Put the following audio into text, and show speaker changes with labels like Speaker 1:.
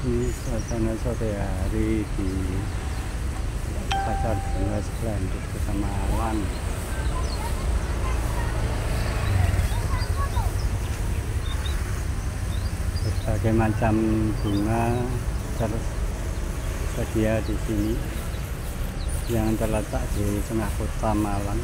Speaker 1: Ini suasana sore hari di pasar bunga Splendid Kota Malang. Berbagai macam bunga tersedia di sini yang terletak di tengah kota Malang.